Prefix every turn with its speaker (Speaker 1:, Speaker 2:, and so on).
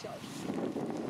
Speaker 1: 教育。